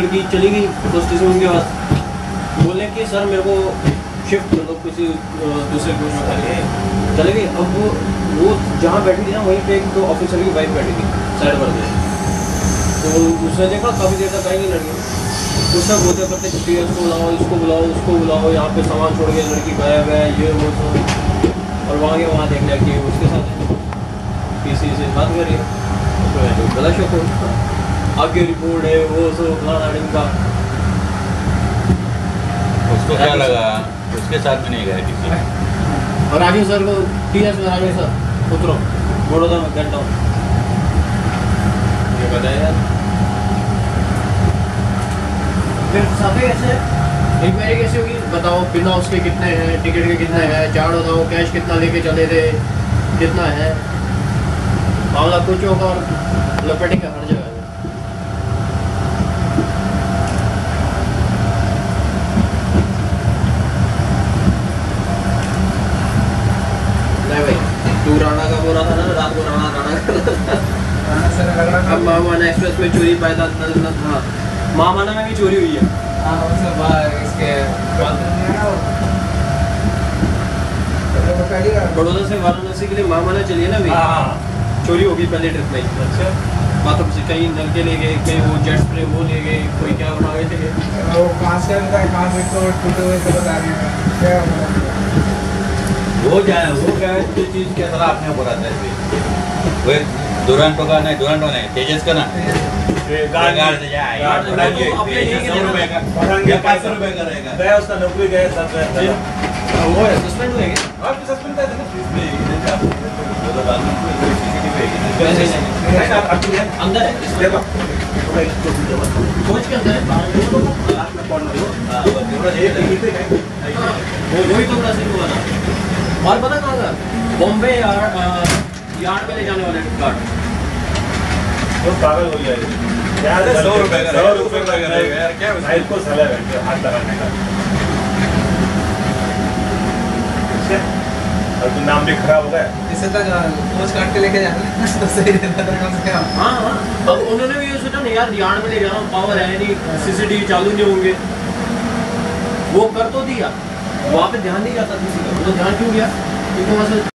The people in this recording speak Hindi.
लड़की चली गई तो स्टेशन के पास बोले कि, सर, मेरे को शिफ्ट मतलब किसी दूसरे कोच में खाली चले गई अब वो वो जहाँ बैठी थी ना, वहीं पे एक तो ऑफिसर की वाइफ बैठी थी साइड पर से तो उसने देखा, काफ़ी देर तक आएँगी लड़की। उससे बोलते करते छुट्टी इसको बुलाओ इसको बुलाओ, उसको बुलाओ, यहाँ पे सामान छोड़ के लड़की गायब है, ये, वो सब और वहाँ के वहाँ देख लिया कि उसके साथ किसी से बात करिए तो तो गलत शक हो। आगे रिपोर्ट है, वो सब उसको क्या लगा? उसके साथ में नहीं गया किसी और राजीव सर को टी एस में राजीव सर उतरो बड़ौदा में घंटा ये बताया यार फिर साथे कैसे इंक्वायरी कैसे होगी बताओ बिना उसके कितने हैं टिकट के कितने हैं चार्ट बताओ कैश कितना लेके चले थे कितना है? मामला कुछ होगा और लपेटेंगे हर जगह नहीं तू राणा का बोल रहा था ना रात को राणा राणा रहा था अब महामाना एक्सप्रेस में चोरी पैदा न, न, हाँ महामाना में भी चोरी हुई है बड़ौदा से वाराणसी के लिए महामाना चली है ना भाई चोरी होगी पहले ट्रिप में ही। अच्छा मतलब से कहीं नलके ले गए कहीं वो जेट स्प्रे वो ले गए कोई क्या उठा गए थे वो जाए वो क्या है जो चीज़ के तरह आपने बोला था इसलिए। वो दुरंतो का नहीं दुरंतो नहीं तेजस का ना गाड़ से जाए वो गया उसका नौकरी गया सब वो है सस्पेंड हुए आप सस्पेंड कर देना वो तो है है अंदर है कोच के अंदर है है। हाँ, वो है हाँ, वो वही तो हुआ था और पता कहाँ था? बॉम्बे यार्ड अ, यार्ड में ले जाने वाले गार्ड वो पागल हो जाएगा यार अरे सौ रुपए का सौ रुपए का रहेगा यार, क्या? साइड को बैठे हाथ लगाने का। और तो नाम भी खराब हो गया। इससे तक कोच काट के लेके जाना। तो सही रहता था कम से कम। हाँ हाँ। अब उन्होंने भी ये सोचा ना यार यार्ड में ले जाना पावर है नहीं सीसीटीवी चालू नहीं होंगे। वो कर तो दिया। वहाँ पे ध्यान नहीं जाता किसी का वो तो ध्यान क्यों गया? क्योंकि वहाँ से